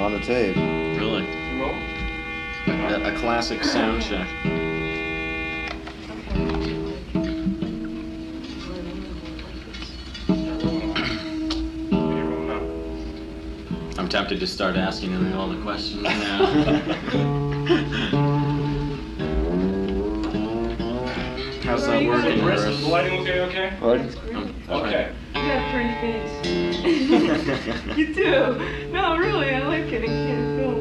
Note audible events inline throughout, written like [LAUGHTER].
on the tape. Really? A, a classic sound check. I'm tempted to start asking him all the questions now. How's that working, Chris, is the lighting okay, okay? Pardon? Okay. You got a pretty face. [LAUGHS] you do. No, really, I like it. I can't film.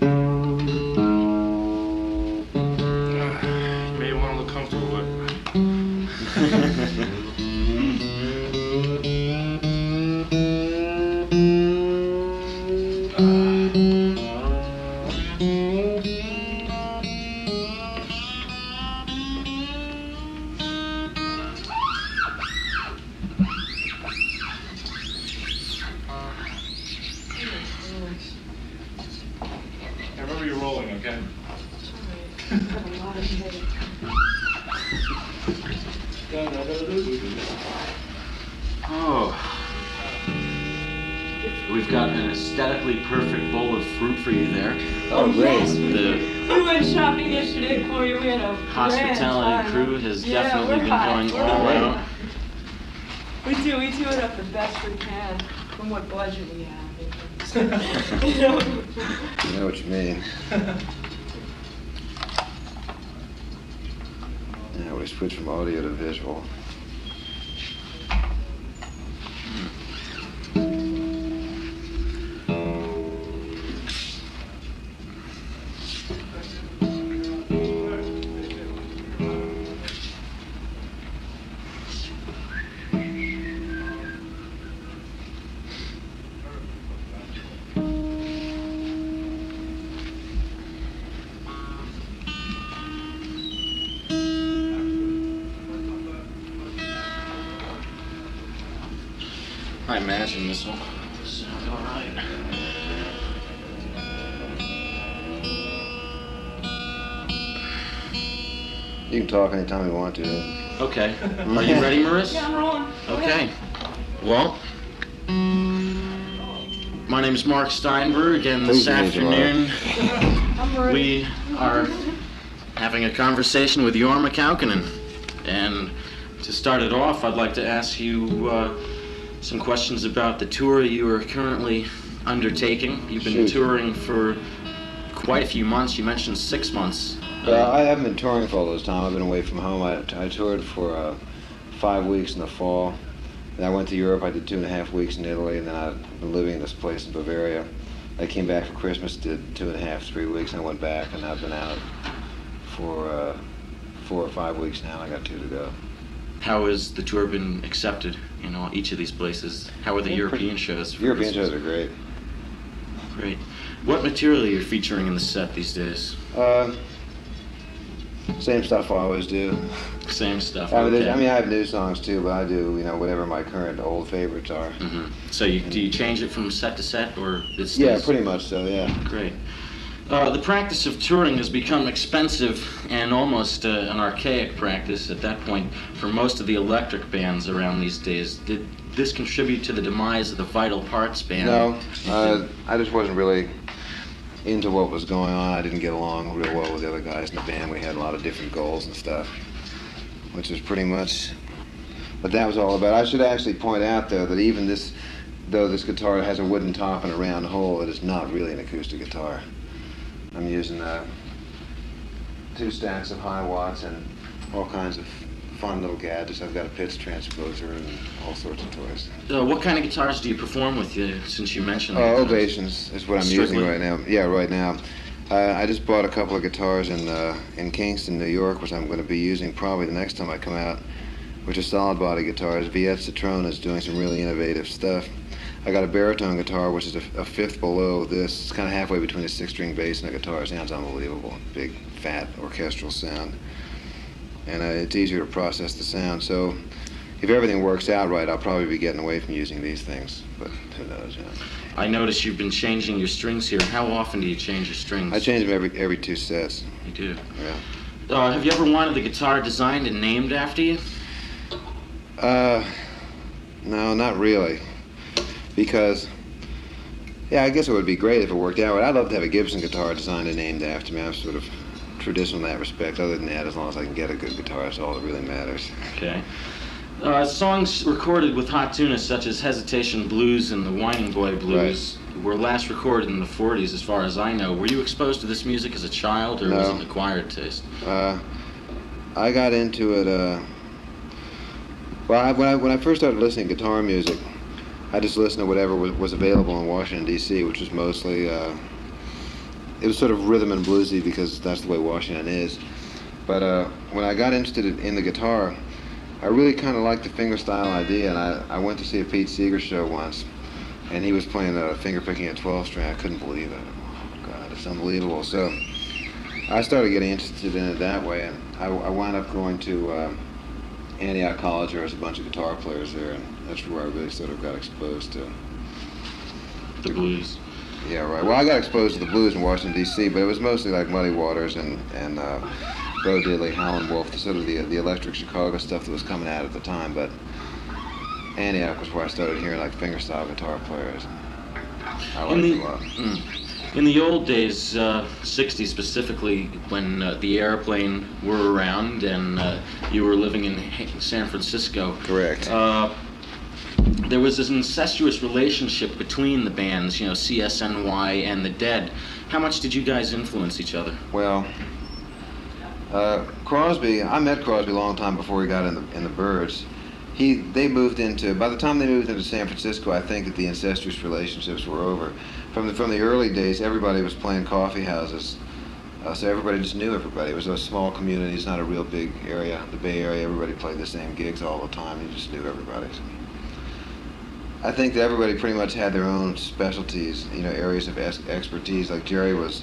[SIGHS] You may want to look comfortable, but [LAUGHS] Oh. We've got an aesthetically perfect bowl of fruit for you there. Oh, great. yes, we, The we went shopping yesterday for you. We had a hospitality time. crew has Yeah, definitely been hot. going We're all out. We do. We do it up the best we can from what budget we have. [LAUGHS] you know what you mean. [LAUGHS] Switched from audio to visual. I imagine this will sound all right. You can talk anytime you want to. Okay. Are you ready, Maris? Yeah, I'm rolling. Okay. Well, my name is Mark Steinberg, and this Pleased to meet you, Mark. afternoon [LAUGHS] we are having a conversation with Jorma Kaukonen. And to start it off, I'd like to ask you uh, some questions about the tour you are currently undertaking. You've been Shoot. touring for quite a few months. You mentioned six months. Well, I haven't been touring for all this time. I've been away from home. I, I toured for uh, five weeks in the fall. Then I went to Europe. I did two and a half weeks in Italy, and then I've been living in this place in Bavaria. I came back for Christmas, did two and a half, three weeks, and I went back, and I've been out for uh, four or five weeks now. I got two to go. How has the tour been accepted in all, each of these places? How are the European shows? European this? shows are great. Great. What material are you featuring in the set these days? Uh, same stuff I always do. Same stuff. I mean, okay. I mean, I have new songs too, but I do, you know, whatever my current old favorites are. hmm So you, do you change it from set to set, or it Yeah, pretty much so. Yeah. Great. Uh, the practice of touring has become expensive and almost uh, an archaic practice at that point for most of the electric bands around these days. Did this contribute to the demise of the Vital Parts band? No, uh, I just wasn't really into what was going on. I didn't get along real well with the other guys in the band. We had a lot of different goals and stuff, which was pretty much what that was all about. I should actually point out, though, that even this, though this guitar has a wooden top and a round hole, it is not really an acoustic guitar. I'm using uh, two stacks of Hiwatts and all kinds of fun little gadgets. I've got a pitch transposer and all sorts of toys. Uh, what kind of guitars do you perform with, uh, since you mentioned that? Ovations is what I'm Strictly? using right now. Yeah, right now. Uh, I just bought a couple of guitars in uh, in Kingston, New York, which I'm going to be using probably the next time I come out, which are solid body guitars. Viet Citron is doing some really innovative stuff. I got a baritone guitar, which is a, a fifth below this. It's kind of halfway between a six-string bass and a guitar. It sounds unbelievable. Big, fat, orchestral sound. And uh, it's easier to process the sound. So if everything works out right, I'll probably be getting away from using these things. But who knows, you know. I noticed you've been changing your strings here. How often do you change your strings? I change them every every two sets. You do. Yeah. Uh, have you ever wanted the guitar designed and named after you? Uh, no, not really, because Yeah, I guess it would be great if it worked out. But I'd love to have a Gibson guitar designed and named after me. I'm sort of traditional in that respect. Other than that, as long as I can get a good guitar, that's all that really matters. Okay. Uh, songs recorded with Hot Tuna, such as Hesitation Blues and the Whining Boy Blues, were last recorded in the 40s, as far as I know. Were you exposed to this music as a child, or was it an acquired taste? Uh, I got into it. Uh, well, I, when I when I first started listening to guitar music, I just listened to whatever was, was available in Washington D.C., which was mostly uh, it was sort of rhythm and bluesy because that's the way Washington is. But uh, when I got interested in, the guitar, I really kind of liked the fingerstyle idea, and I, I went to see a Pete Seeger show once, and he was playing a finger picking at 12 string. I couldn't believe it. Oh God, it's unbelievable. So. I started getting interested in it that way, and I, I wound up going to uh, Antioch College. There was a bunch of guitar players there, and that's where I really sort of got exposed to. The blues. Yeah, right. Well, I got exposed to the blues in Washington D.C., but it was mostly like Muddy Waters and and uh, Bo Diddley, Howlin' Wolf, the sort of the the electric Chicago stuff that was coming out at the time. But Antioch was where I started hearing like fingerstyle guitar players. I liked In the, a lot. Mm. [CLEARS THROAT] in the old days, uh, 60s specifically, when uh, the airplane were around and uh, you were living in San Francisco, Correct. uh, there was this incestuous relationship between the bands, you know, CSNY and the Dead. How much did you guys influence each other? Well, uh, Crosby, I met Crosby a long time before he got in the in the Byrds. He they moved into by the time they moved into San Francisco, I think that the incestuous relationships were over. From the from the early days, everybody was playing coffee houses, uh, so everybody just knew everybody. It was a small community. It's not a real big area. The Bay Area, everybody played the same gigs all the time. You just knew everybody. I think that everybody pretty much had their own specialties, you know, areas of ex- expertise. Like Jerry was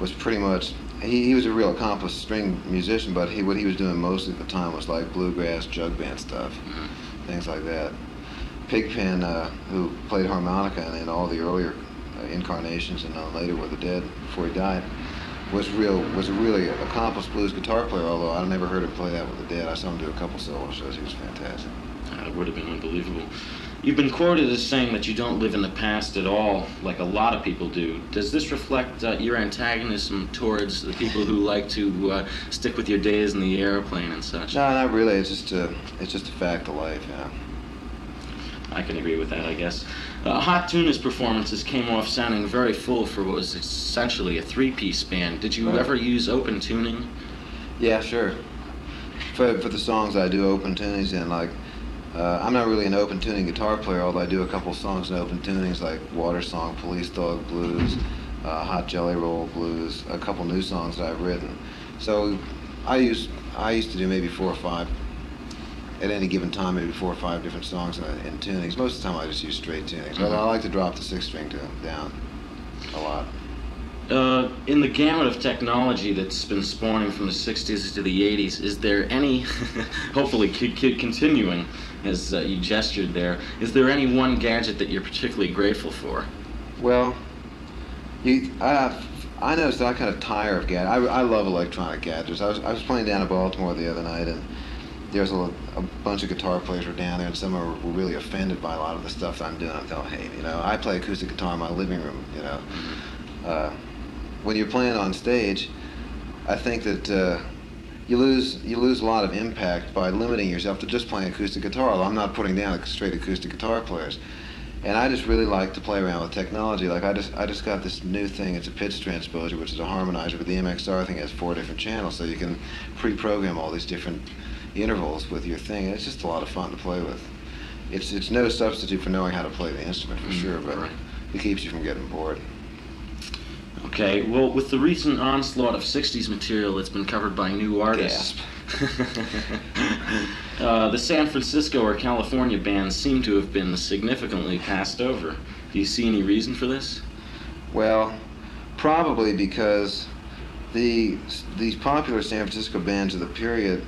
was pretty much he, he was a real accomplished string musician, but he what he was doing most of the time was like bluegrass, jug band stuff, things like that. Pigpen, uh, who played harmonica in, in all the earlier uh, incarnations and uh, later with the Dead before he died, was real was a really accomplished blues guitar player. Although I never heard him play that with the Dead. I saw him do a couple solo shows. He was fantastic. It would have been unbelievable. You've been quoted as saying that you don't live in the past at all, like a lot of people do. Does this reflect uh, your antagonism towards the people who like to uh, stick with your days in the airplane and such? No, not really. It's just a it's just a fact of life. Yeah. I can agree with that, I guess. Uh, Hot Tuna's performances came off sounding very full for what was essentially a three-piece band. Did you Right. ever use open tuning? Yeah, sure. For for the songs I do open tunings in, like uh, I'm not really an open tuning guitar player, although I do a couple songs in open tunings, like Water Song, Police Dog Blues, uh, Hot Jelly Roll Blues, a couple new songs that I've written. So I use I used to do maybe four or five at any given time, maybe four or five different songs in, in tunings. Most of the time, I just use straight tunings. But I like to drop the six string to down a lot. Uh, in the gamut of technology that's been spawning from the 60s to the 80s, is there any, [LAUGHS] hopefully c- c- continuing as uh, you gestured there, is there any one gadget that you're particularly grateful for? Well, you, I, I noticed that I kind of tire of gadgets. I, I love electronic gadgets. I was, I was playing down in Baltimore the other night, and there's a, a bunch of guitar players were down there, and some were, were really offended by a lot of the stuff that I'm doing. I'm telling, hey, you know, I play acoustic guitar in my living room. You know, uh, when you're playing on stage, I think that uh, you lose you lose a lot of impact by limiting yourself to just playing acoustic guitar. Although I'm not putting down straight acoustic guitar players. And I just really like to play around with technology. Like I just I just got this new thing. It's a pitch transposer, which is a harmonizer. But the MXR thing has four different channels, so you can pre-program all these different intervals with your thing. And it's just a lot of fun to play with. It's it's no substitute for knowing how to play the instrument for Mm, sure, but right. it keeps you from getting bored. Okay, well, with the recent onslaught of 60s material that's been covered by new artists, [LAUGHS] uh, the San Francisco or California bands seem to have been significantly passed over. Do you see any reason for this? Well, probably because the these popular San Francisco bands of the period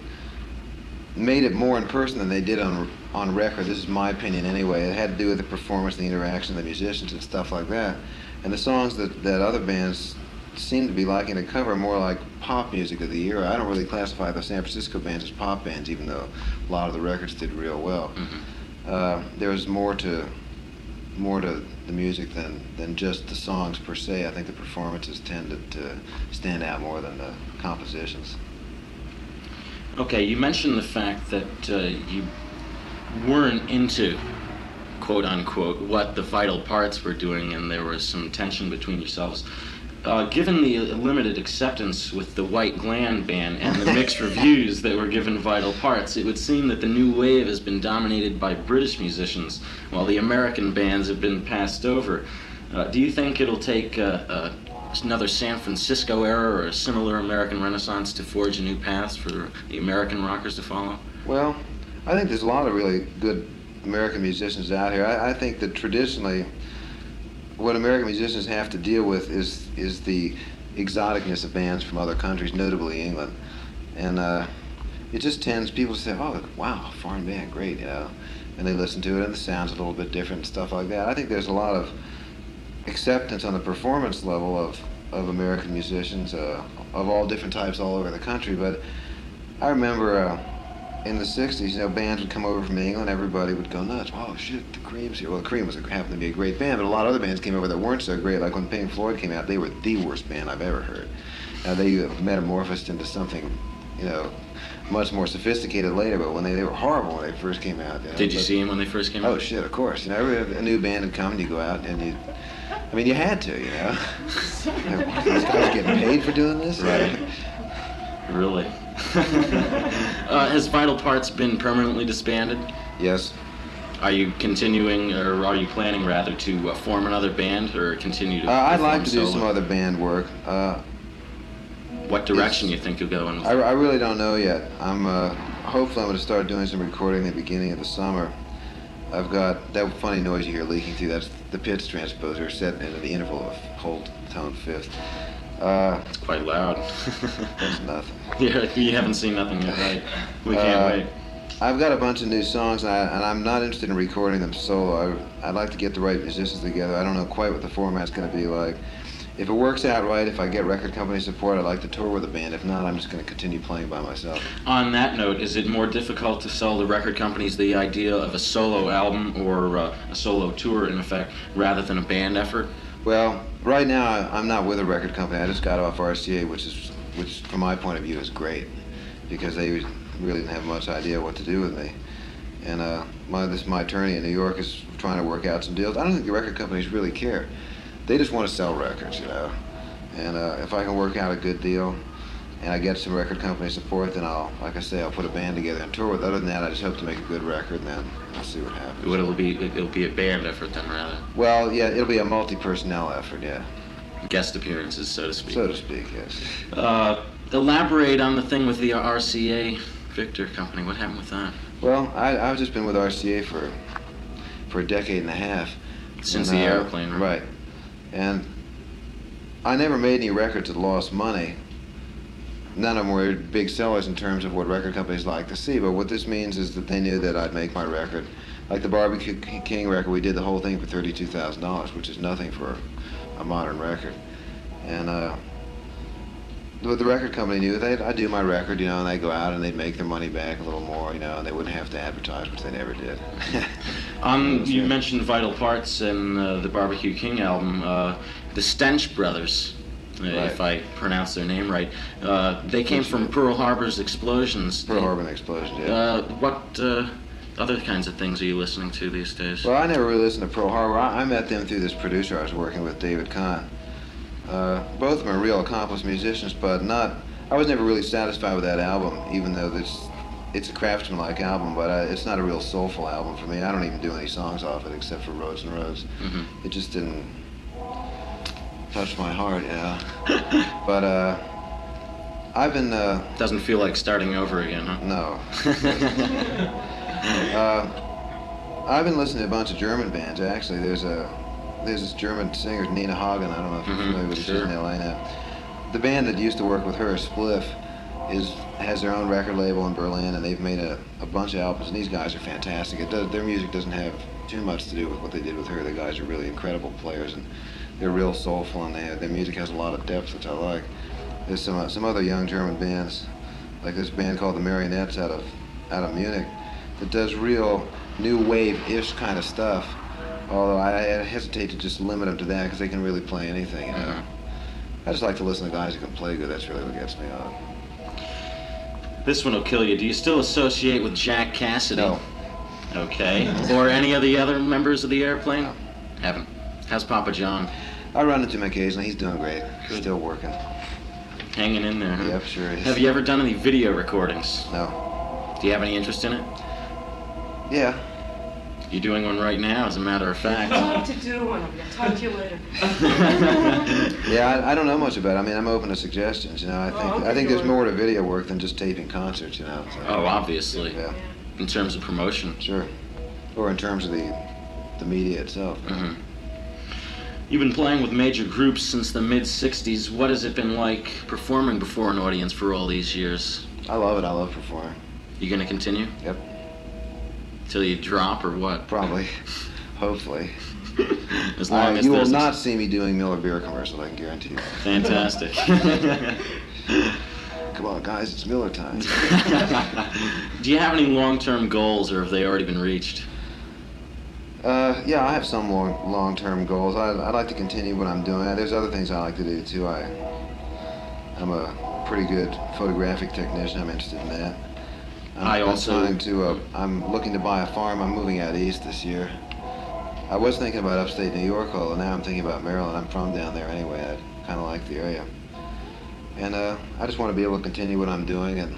made it more in person than they did on on record. This is my opinion anyway. It had to do with the performance, and the interaction of the musicians, and stuff like that. And the songs that that other bands seem to be liking to cover are more like pop music of the era. I don't really classify the San Francisco bands as pop bands, even though a lot of the records did real well. Uh, there was more to more to the music than than just the songs per se. I think the performances tended to stand out more than the compositions. Okay, you mentioned the fact that uh, you weren't into quote unquote what the vital parts were doing, and there was some tension between yourselves. Uh, given the limited acceptance with the White Gland band and the [LAUGHS] mixed reviews that were given vital parts, it would seem that the new wave has been dominated by British musicians, while the American bands have been passed over. Uh, do you think it'll take uh, uh another San Francisco era or a similar American Renaissance to forge a new path for the American rockers to follow? Well, I think there's a lot of really good American musicians out here. I, I think that traditionally what American musicians have to deal with is is the exoticness of bands from other countries, notably England, and uh, it just tends people to say, "Oh, wow, foreign band, great," you know, and they listen to it, and the sound's a little bit different, stuff like that. I think there's a lot of acceptance on the performance level of of American musicians uh, of all different types all over the country, but I remember. Uh, in the 60s, you know, bands would come over from England, everybody would go nuts. Oh, shit, the Cream's here. Well, the Cream was happened to be a great band, but a lot of other bands came over that weren't so great. Like when Pink Floyd came out, they were the worst band I've ever heard. Now, they metamorphosed into something, you know, much more sophisticated later, but when they, they were horrible when they first came out. You know? Did you but, see them when they first came oh, out? Oh, shit, of course. You know, every, a new band would come and you go out and you, I mean, you had to, you know. [LAUGHS] like, these guys getting paid for doing this? Right. Really? [LAUGHS] uh, has Vital Parts been permanently disbanded? Yes. Are you continuing, or are you planning rather, to uh, form another band, or continue to? Uh, I'd like to solo? do some other band work. Uh, what direction you think you'll go in? I, I, really don't know yet. I'm uh, hopefully I'm going to start doing some recording at the beginning of the summer. I've got that funny noise you hear leaking through. That's the pitch transposer set into the interval of whole tone fifth. Uh, it's quite loud. [LAUGHS] that's nothing. [LAUGHS] Yeah, you haven't seen nothing yet, right? We can't uh, wait. I've got a bunch of new songs, and, I, am not interested in recording them solo. I, would like to get the right musicians together. I don't know quite what the format's going to be like. If it works out right, if I get record company support, I'd like to tour with a band. If not, I'm just going to continue playing by myself. On that note, is it more difficult to sell the record companies the idea of a solo album or uh, a solo tour, in effect, rather than a band effort? Well, right now I'm not with a record company. I just got off RCA, which is, which from my point of view is great, because they really didn't have much idea what to do with me. And uh, my this my attorney in New York is trying to work out some deals. I don't think the record companies really care. They just want to sell records, you know. And uh, if I can work out a good deal, and I get some record company support, then I'll, like I say, I'll put a band together and tour with. Other than that, I just hope to make a good record, and then I'll see what happens. What it'll be? It'll be a band effort then, rather. Well, yeah, it'll be a multi-personnel effort, yeah. Guest appearances, so to speak. So to speak, yes. Uh, elaborate on the thing with the RCA Victor Company. What happened with that? Well, I, I've just been with RCA for for a decade and a half. Since and, the uh, airplane, right? Right. And I never made any records that lost money none of them were big sellers in terms of what record companies like to see. But what this means is that they knew that I'd make my record. Like the Barbecue King record, we did the whole thing for thirty-two thousand dollars, which is nothing for a modern record. And uh, what the record company knew, they I do my record, you know, and they'd go out and they'd make their money back a little more, you know, and they wouldn't have to advertise, which they never did. [LAUGHS] um, you mentioned Vital Parts and uh, the Barbecue King album. Uh, the Stench Brothers right. if I pronounce their name right. Uh, they came from Pearl Harbor's explosions. Pearl Harbor explosions, yeah. Uh, what uh, other kinds of things are you listening to these days? Well, I never really listened to Pearl Harbor. I, I met them through this producer I was working with, David Kahne. Uh, both of them are real accomplished musicians, but not. I was never really satisfied with that album, even though this it's a craftsman-like album, but uh, it's not a real soulful album for me. I don't even do any songs off it except for Roads and Roads. Mm-hmm. It just didn't touched my heart, yeah. [LAUGHS] but uh, I've been. Uh, Doesn't feel like starting over again, huh? No. [LAUGHS] uh, I've been listening to a bunch of German bands. Actually, there's a there's this German singer Nina Hagen. I don't know if you're mm-hmm, familiar with her. She's in LA now. The band that used to work with her, Spliff, is has their own record label in Berlin, and they've made a, a bunch of albums. And these guys are fantastic. It does, their music doesn't have too much to do with what they did with her. The guys are really incredible players, and they're real soulful and they their music has a lot of depth, which I like. There's some uh, some other young German bands, like this band called the Marionettes out of out of Munich, that does real new wave-ish kind of stuff. Although I, I hesitate to just limit them to that because they can really play anything. You know? I just like to listen to guys who can play good. That's really what gets me on. This one will kill you. Do you still associate with Jack Casady? No. Okay. Or any of the other members of the airplane? No. Haven't. How's Papa John? I run into him occasionally. He's doing great. Good. Still working. Hanging in there. huh? Yep, sure is. Have you ever done any video recordings? No. Do you have any interest in it? Yeah. You're doing one right now, as a matter of I'd fact. love to do one. I'm gonna talk to you later. [LAUGHS] Yeah, I, I don't know much about it. I mean, I'm open to suggestions. You know, I Oh, think okay, I think there's good. more to video work than just taping concerts. You know. so- oh, obviously. Yeah. In terms of promotion. Sure. Or in terms of the the media itself. hmm You've been playing with major groups since the mid 60s. What has it been like performing before an audience for all these years? I love it. I love performing. You gonna continue? Yep. Till you drop or what? Probably. [LAUGHS] Hopefully. as long Uh, as you will not see me doing Miller Beer commercials. I can guarantee you. Fantastic. [LAUGHS] Come on, guys. It's Miller time. [LAUGHS] Do you have any long-term goals, or have they already been reached? Uh, yeah, I have some long, long-term goals. I, I'd like to continue what I'm doing. There's other things I like to do too. I, I'm a pretty good photographic technician. I'm interested in that. I'm, I I'm also- to. Uh, I'm looking to buy a farm. I'm moving out east this year. I was thinking about upstate New York, although now I'm thinking about Maryland. I'm from down there anyway. I kind of like the area, and uh, I just want to be able to continue what I'm doing and.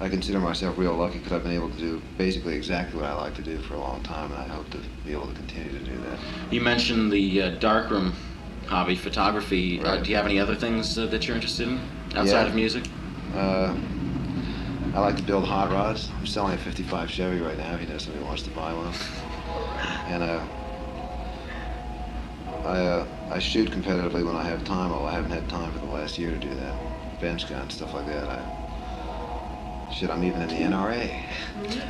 I consider myself real lucky because I've been able to do basically exactly what I like to do for a long time, and I hope to be able to continue to do that. You mentioned the uh, darkroom hobby, photography. Uh, do you have any other things uh, that you're interested in outside Yeah. of music? Uh, I like to build hot rods. I'm selling a 55 Chevy right now if you know somebody wants to buy one. And uh, I, uh, I shoot competitively when I have time, although I haven't had time for the last year to do that. Bench gun, stuff like that. I, shit, I'm even in the NRA.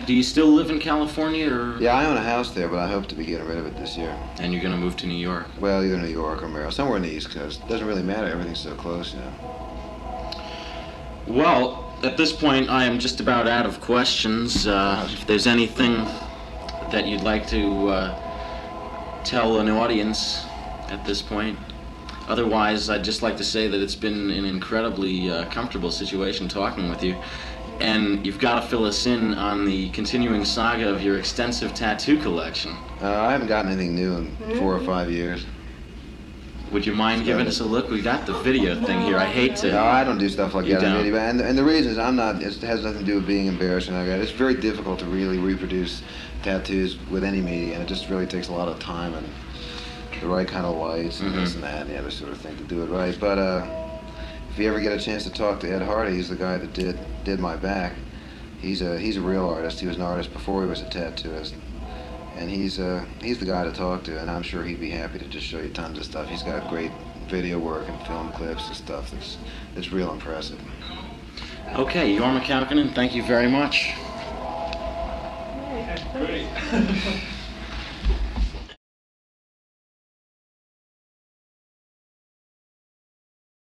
Do you still live in California, or Yeah, I own a house there, but I hope to be getting rid of it this year. and you're gonna move to New York? Well, either New York or Maryland, somewhere in the East Coast. Doesn't really matter. Everything's so close, you know. Well, at this point, I am just about out of questions. Uh, if there's anything that you'd like to uh, tell an audience at this point, otherwise, I'd just like to say that it's been an incredibly uh, comfortable situation talking with you. And you've got to fill us in on the continuing saga of your extensive tattoo collection. Uh, I haven't gotten anything new in four or five years. Would you mind giving us a look? We got the video thing here. I hate to. No, I don't do stuff like You that on don't? And, and the reason is I'm not, it has nothing to do with being embarrassing. Like that. It's very difficult to really reproduce tattoos with any media, and it just really takes a lot of time and the right kind of lights and this Mhm. and that and the other sort of thing to do it right. But uh, if you ever get a chance to talk to Ed Hardy, he's the guy that did did my back. He's a he's a real artist. He was an artist before he was a tattooist. And he's uh, he's the guy to talk to, and I'm sure he'd be happy to just show you tons of stuff. He's got great video work and film clips and stuff that's that's real impressive. Okay, Jorma Kaukonen, thank you very much. Great. [LAUGHS]